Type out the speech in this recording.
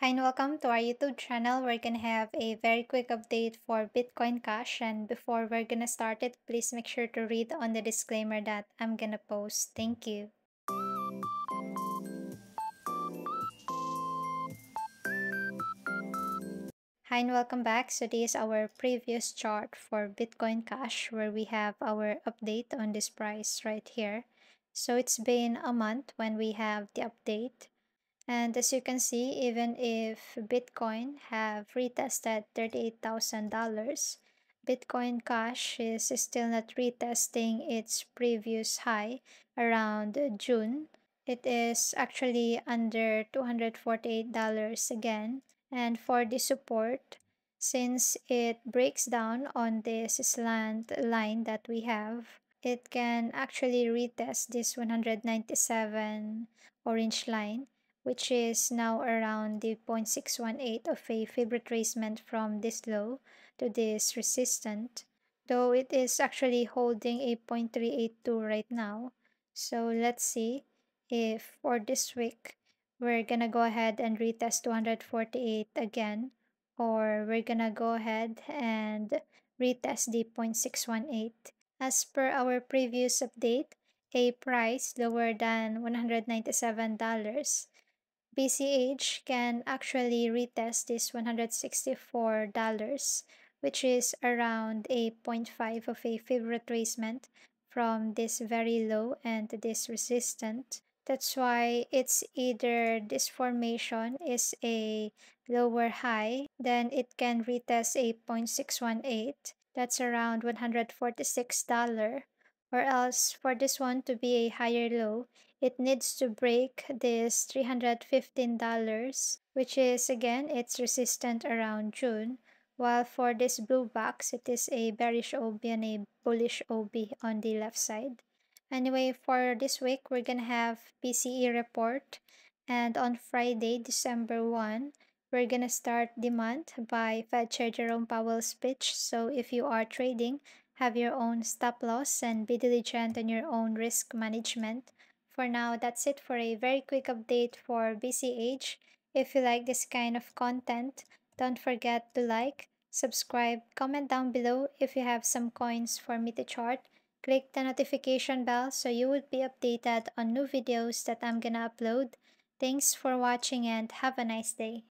Hi and welcome to our YouTube channel. We're gonna have a very quick update for Bitcoin Cash and before we're gonna start it, please make sure to read on the disclaimer that I'm gonna post. Thank you. Hi and welcome back. So this is our previous chart for Bitcoin Cash where we have our update on this price right here. So it's been a month when we have the update and as you can see, even if Bitcoin have retested $38,000, Bitcoin Cash is still not retesting its previous high around June. It is actually under $248 again. And for the support, since it breaks down on this slant line that we have, it can actually retest this 197 orange line which is now around the 0.618 of a Fib retracement from this low to this resistant, though it is actually holding a 0.382 right now. So let's see if for this week we're gonna go ahead and retest 248 again or we're gonna go ahead and retest the 0.618. As per our previous update, a price lower than $197 BCH can actually retest this $164, which is around a 0.5 of a Fib retracement from this very low and this resistant. That's why it's either this formation is a lower high, then it can retest a 0.618. That's around $146 or else for this one to be a higher low, it needs to break this $315, which is again, it's resistant around June, while for this blue box, it is a bearish OB and a bullish OB on the left side. Anyway, for this week, we're gonna have PCE report, and on Friday, December 1, we're gonna start the month by Fed Chair Jerome Powell's speech. So if you are trading, have your own stop loss and be diligent in your own risk management. For now, that's it for a very quick update for BCH. If you like this kind of content, don't forget to like, subscribe, comment down below if you have some coins for me to chart. Click the notification bell so you would be updated on new videos that I'm gonna upload. Thanks for watching and have a nice day.